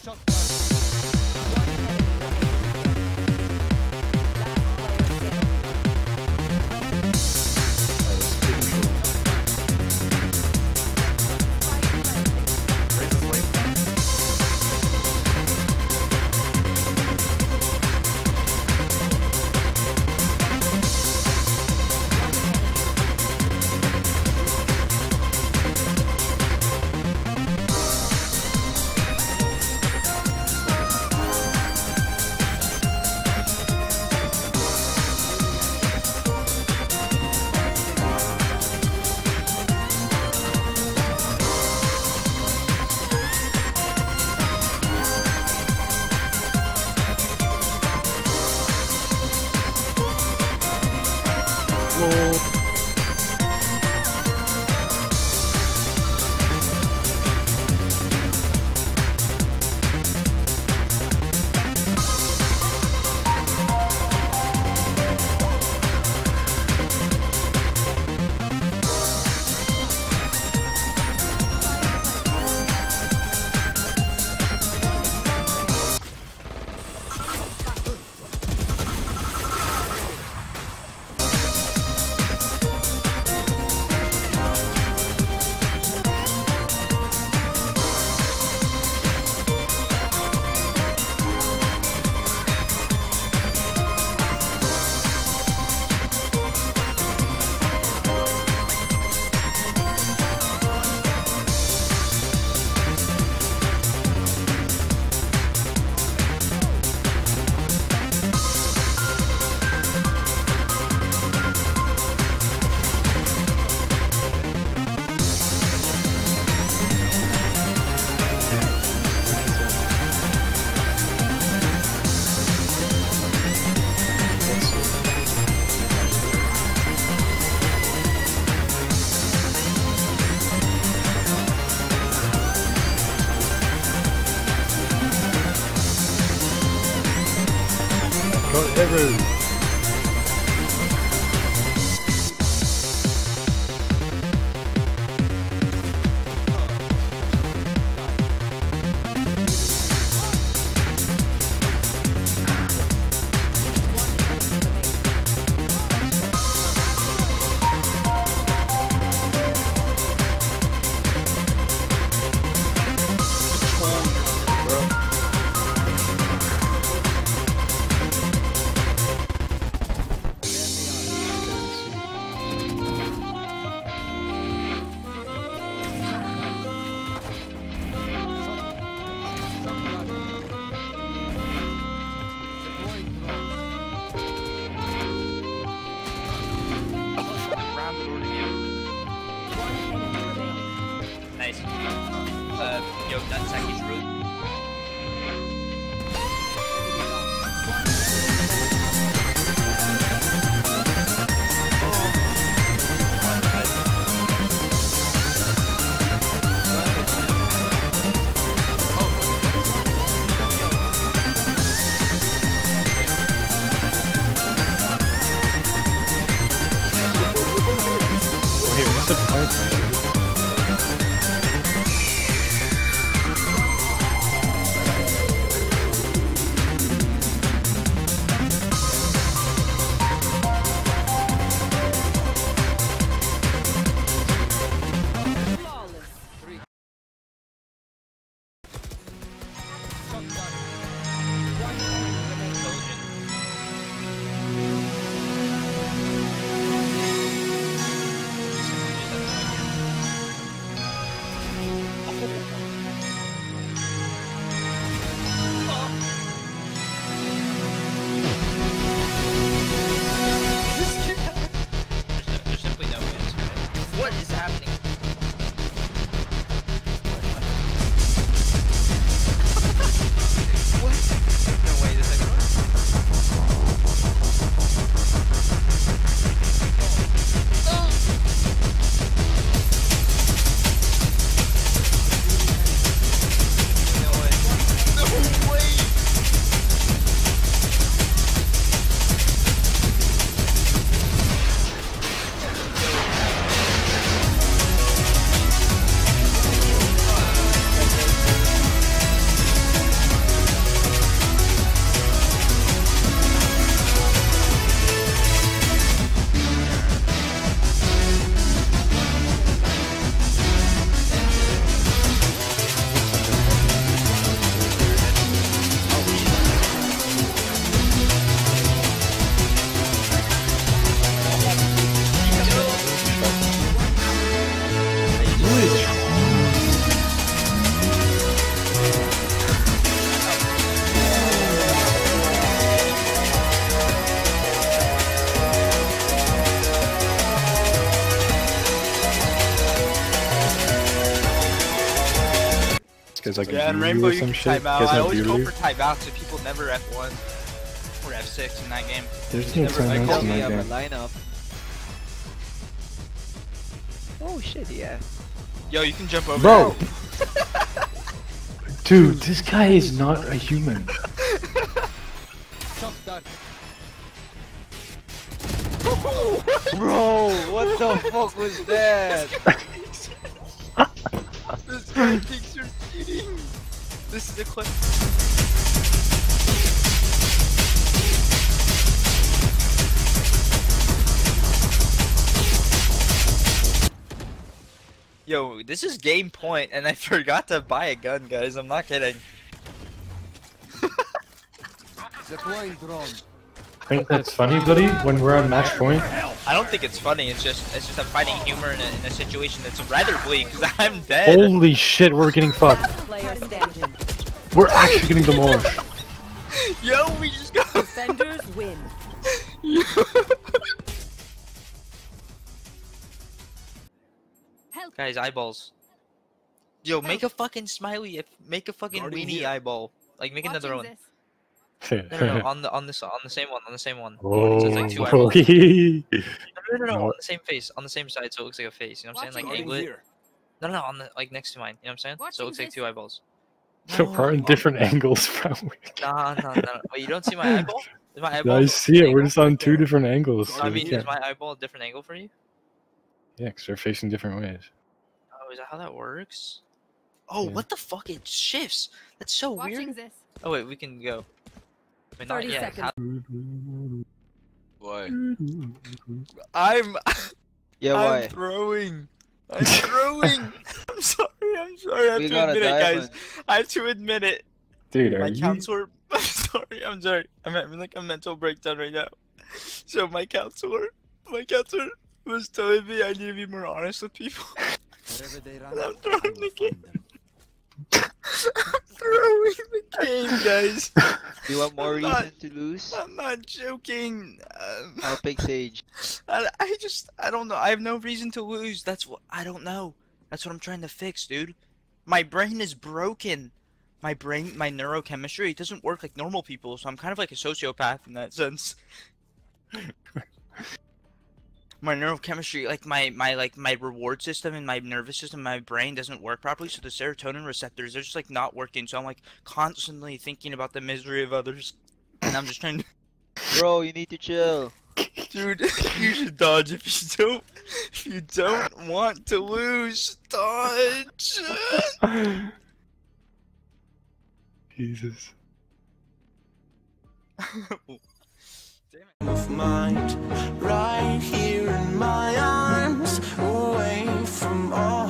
ション Everett. Nice. Yo, that Saki's root. Wait, what's the point? Like Yeah, and Rainbow or you some can shit. time out. You guys I always go Yuli? for timeout so people never F1 or F6 in that game. There's no never- I timeouts in that game. lineup. Oh shit, yeah. Yo, you can jump over. Bro! Dude, this guy is not a human. Bro, what the fuck was that? This guy thinks you're cheating. This is a clip. Yo, this is game point, and I forgot to buy a gun, guys. I'm not kidding. Think that's funny, buddy? When we're on match point? I don't think it's funny. It's just, it's just I'm finding humor in a, in a situation that's rather bleak because I'm dead. Holy shit, we're getting fucked. Player standing. We're actually getting demolished. Yo, we just got. Defenders win. Help. Guys, eyeballs. Yo, make a fucking smiley. if- Make a fucking Guarding weenie here. eyeball. Like make another one. This. No, no, no, on the on this on the same one, on the same one. oh, So it's like two eyeballs. No, no, no, no, No. on the same face, on the same side, so it looks like a face. You know what I'm saying? Like Watching here. No, no, no, on the like next to mine. You know what I'm saying? so it looks like this. two eyeballs. So oh, we're in No. different angles, bro. Nah, nah, nah. Wait, you don't see my eyeball? Is my eyeball? I a see it. We're just on two different angles. so I mean, is can't- my eyeball a different angle for you? Yeah, because they're facing different ways. Oh, is that how that works? Oh, Yeah. what the fuck? It shifts. That's so Watching weird. this. Oh wait, we can go. Wait, not 30 yet. seconds. How- Why? I'm Yeah, I'm throwing. I'm throwing. I'm sorry. I'm sorry. I have We to admit it, guys. diamond. I have to admit it. Dude, are My you? counselor. I'm sorry. I'm sorry. I'm having like a mental breakdown right now. So my counselor, my counselor was telling me I need to be more honest with people. And I'm throwing the game. I'm throwing the game, guys. Do you want more I'm not- reason to lose? I'm not joking. Um, I'll pick Sage. I, I just I don't know. I have no reason to lose. That's what I don't know. That's what I'm trying to fix, dude. My brain is broken. My brain, my neurochemistry, it doesn't work like normal people. So I'm kind of like a sociopath in that sense. my neurochemistry, like my my like my reward system and my nervous system, my brain doesn't work properly. So the serotonin receptors, they're just like not working. So I'm like constantly thinking about the misery of others, and I'm just trying to Bro, you need to chill. Dude, you should dodge if you don't. If you don't want to lose, dodge. Jesus. Of mind, right here in my arms, away from all.